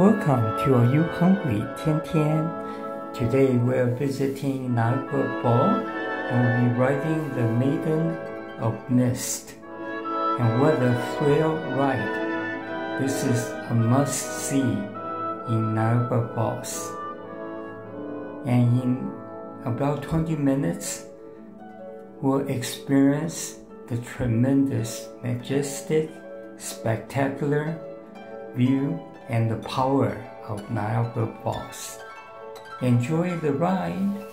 Welcome to Are You Hungry, Tien Tien. Today we're visiting Niagara Falls and we'll be riding the Maiden of Mist. And what a thrill ride! This is a must see in Niagara Falls. And in about 20 minutes, we'll experience the tremendous, majestic, spectacular view and the power of Niagara Falls. Enjoy the ride!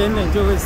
点点就会湿，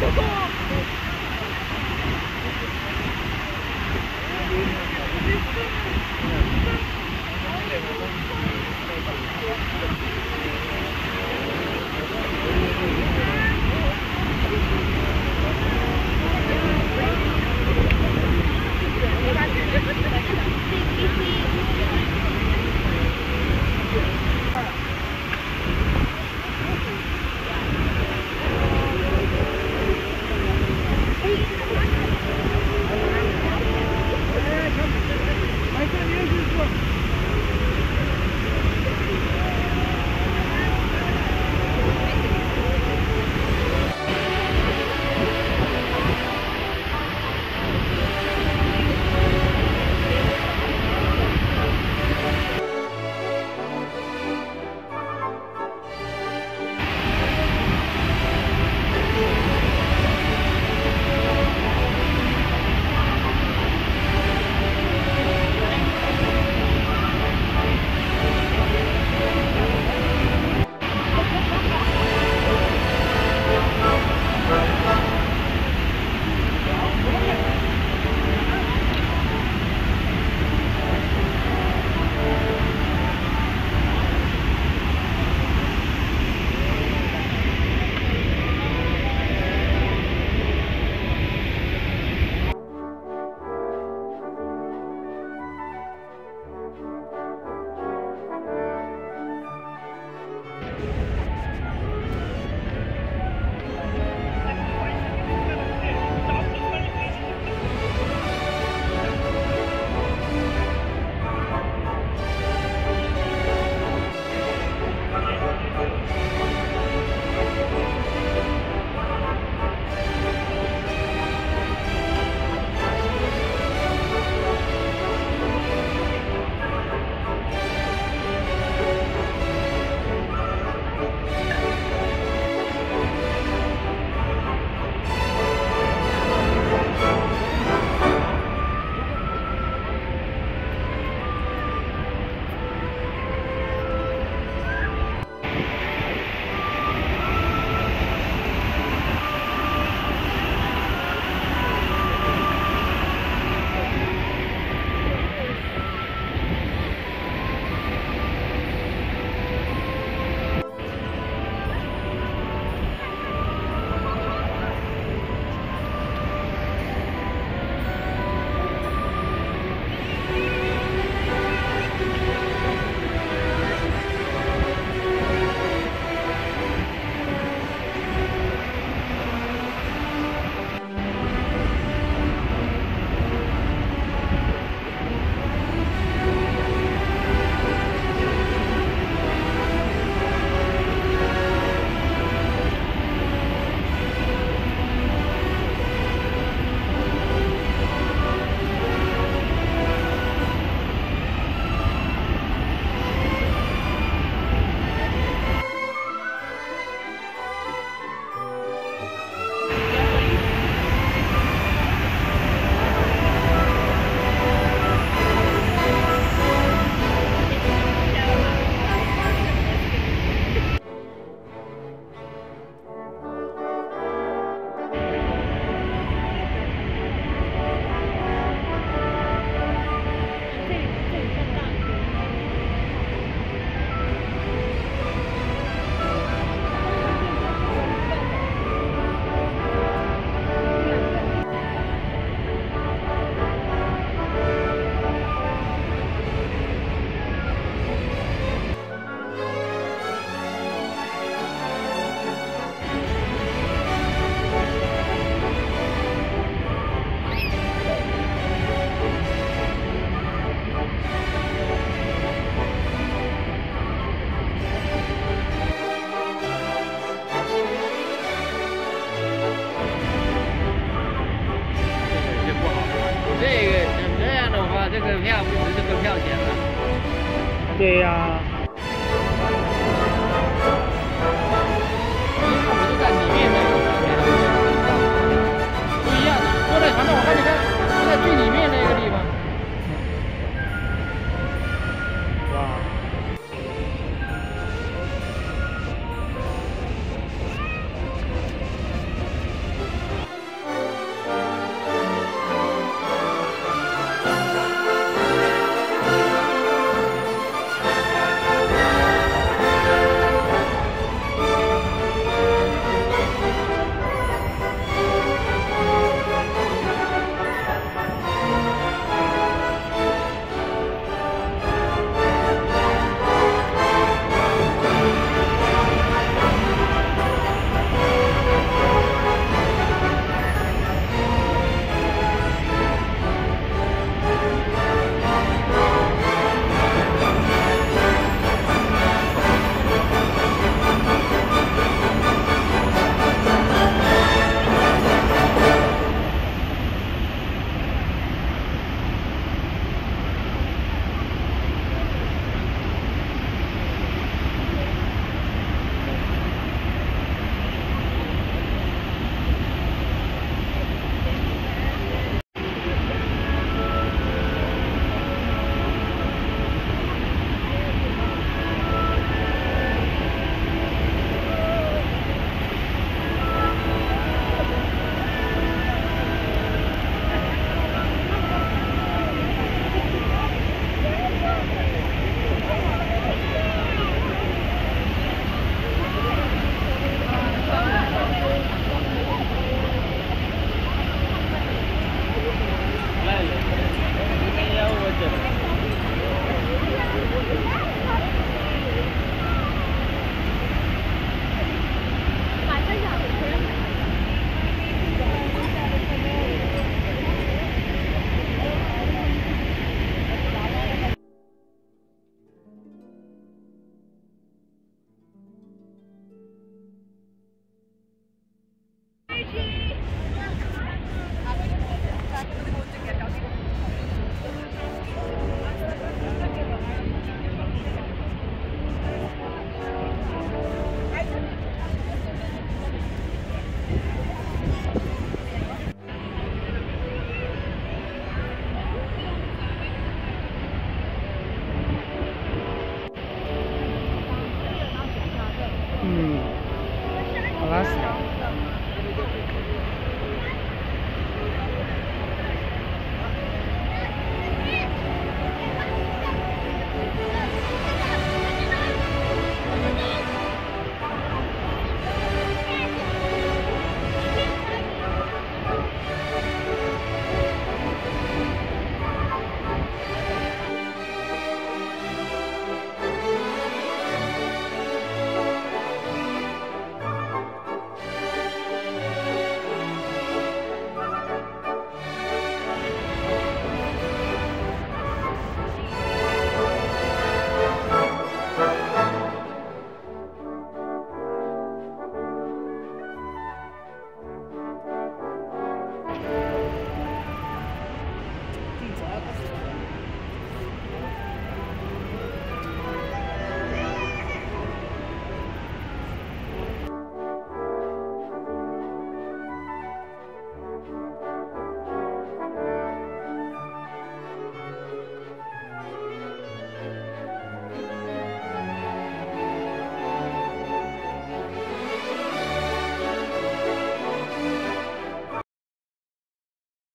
やった！对呀。